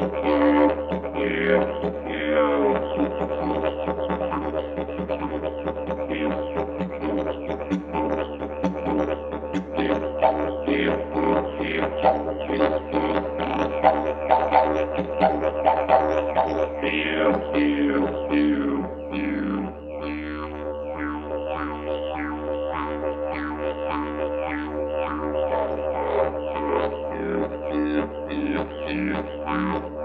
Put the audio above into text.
You, you, you. life.